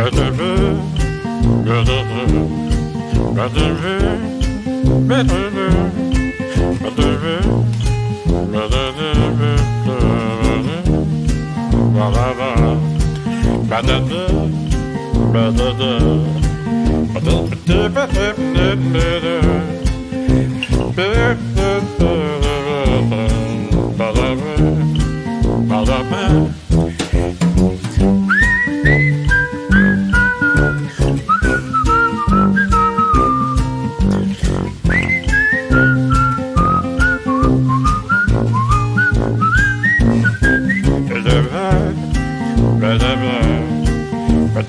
better bird, better bird, better bird, better bird, better bird, better bird, better bird, better bird, better bird, Ba-da-ba But